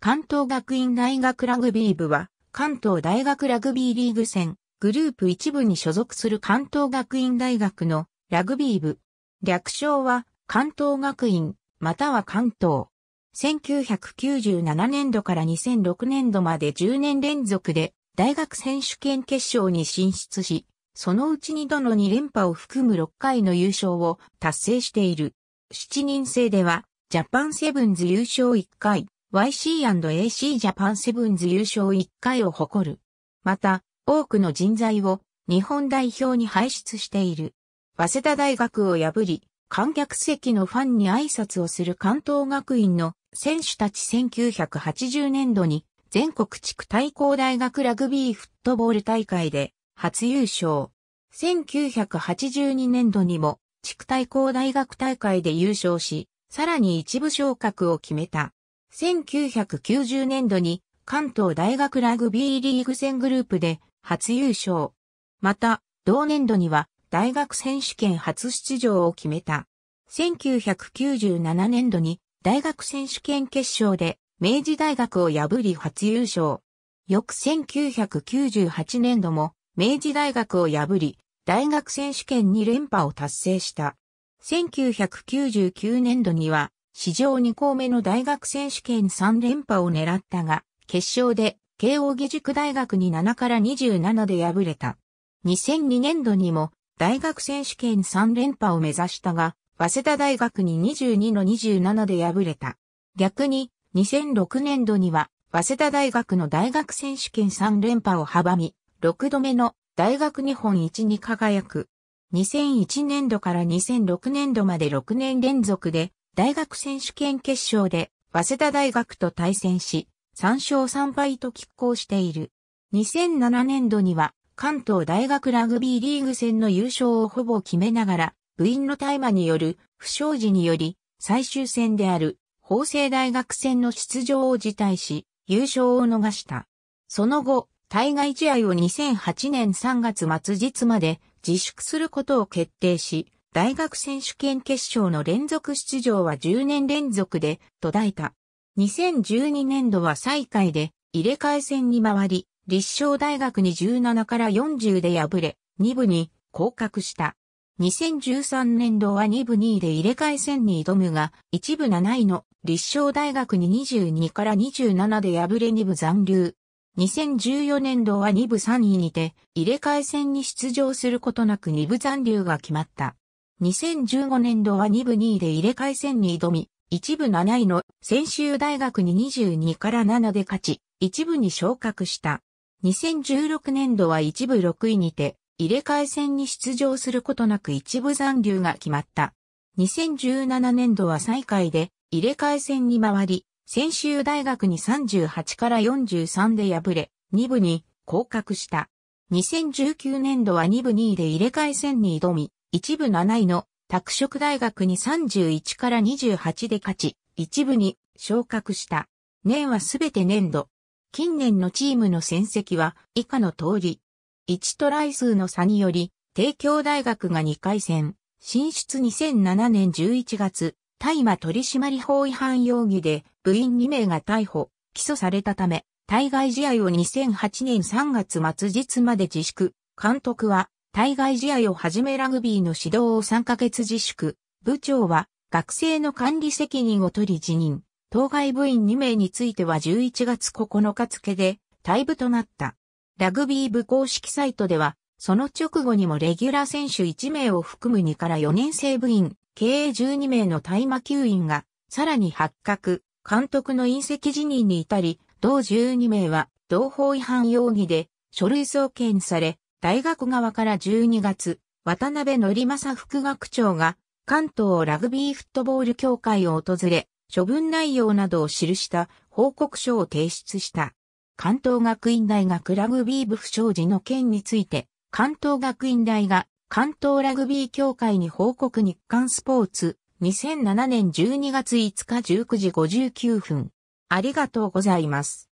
関東学院大学ラグビー部は、関東大学ラグビーリーグ戦、グループ一部に所属する関東学院大学のラグビー部。略称は、関東学院、または関東。1997年度から2006年度まで10年連続で大学選手権決勝に進出し、そのうち2度の2連覇を含む6回の優勝を達成している。7人制では、ジャパンセブンズ優勝1回、YC&AC ジャパンセブンズ優勝1回を誇る。また、多くの人材を日本代表に輩出している。早稲田大学を破り、観客席のファンに挨拶をする関東学院の選手たち1980年度に全国地区対抗大学ラグビーフットボール大会で初優勝。1982年度にも地区対抗大学大会で優勝し、さらに一部昇格を決めた。1990年度に関東大学ラグビーリーグ戦グループで初優勝。また、同年度には大学選手権初出場を決めた。1997年度に大学選手権決勝で明治大学を破り初優勝。翌1998年度も明治大学を破り大学選手権2連覇を達成した。1999年度には史上2校目の大学選手権3連覇を狙ったが、決勝で慶応義塾大学に7から27で敗れた。2002年度にも大学選手権3連覇を目指したが、早稲田大学に22の27で敗れた。逆に、2006年度には、早稲田大学の大学選手権3連覇を阻み、6度目の大学日本一に輝く。2001年度から2006年度まで6年連続で、大学選手権決勝で、早稲田大学と対戦し、3勝3敗と拮抗している。2007年度には、関東大学ラグビーリーグ戦の優勝をほぼ決めながら、部員の大麻による不祥事により、最終戦である法政大学戦の出場を辞退し、優勝を逃した。その後、対外試合を2008年3月末日まで自粛することを決定し、大学選手権決勝の連続出場は10年連続で途絶えた。2012年度は再開で入れ替え戦に回り、立正大学に17から40で敗れ、2部に降格した。2013年度は2部2位で入れ替え戦に挑むが、1部7位の立正大学に22から27で敗れ2部残留。2014年度は2部3位にて、入れ替え戦に出場することなく2部残留が決まった。2015年度は2部2位で入れ替え戦に挑み、1部7位の専修大学に22から7で勝ち、1部に昇格した。2016年度は一部6位にて、入れ替え戦に出場することなく一部残留が決まった。2017年度は再開で、入れ替え戦に回り、専修大学に38から43で敗れ、2部に降格した。2019年度は2部2位で入れ替え戦に挑み、一部7位の拓殖大学に31から28で勝ち、一部に昇格した。年はすべて年度。近年のチームの戦績は以下の通り。1トライ数の差により、帝京大学が2回戦、進出2007年11月、大麻取締法違反容疑で部員2名が逮捕、起訴されたため、対外試合を2008年3月末日まで自粛。監督は、対外試合をはじめラグビーの指導を3ヶ月自粛。部長は、学生の管理責任を取り辞任。当該部員2名については11月9日付で退部となった。ラグビー部公式サイトでは、その直後にもレギュラー選手1名を含む2から4年生部員、計12名の大麻吸引が、さらに発覚、監督の隕石辞任に至り、同12名は同法違反容疑で書類送検され、大学側から12月、渡辺則正副学長が関東ラグビーフットボール協会を訪れ、処分内容などを記した報告書を提出した。関東学院大学ラグビー部不祥事の件について、関東学院大が関東ラグビー協会に報告日刊スポーツ2007年12月5日19時59分。ありがとうございます。